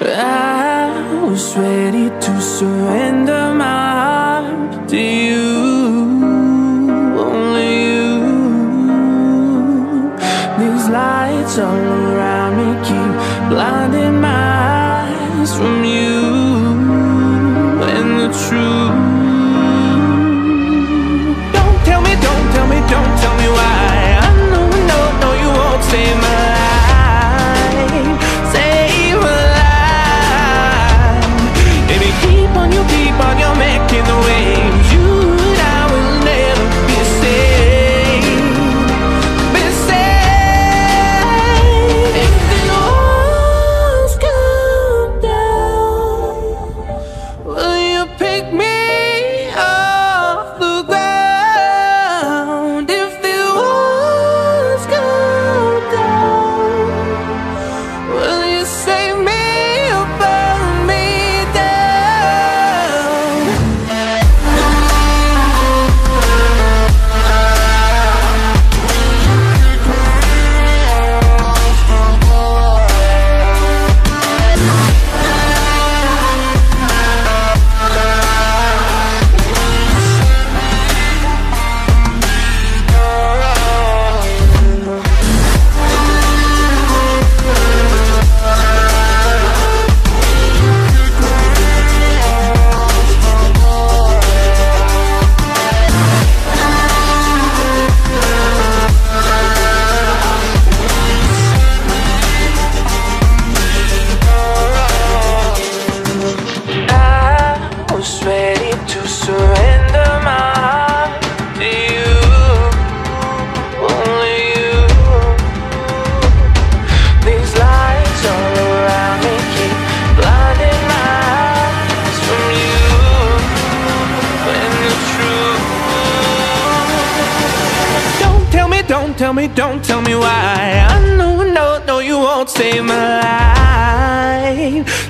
I was ready to surrender my heart to you, only you. These lights all around me keep blinding my eyes from you and the truth. Surrender my heart to you, only you. These lights all around me keep blinding my eyes from you and the truth. Don't tell me, don't tell me, don't tell me why. I know, no, no, you won't save my life.